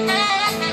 Música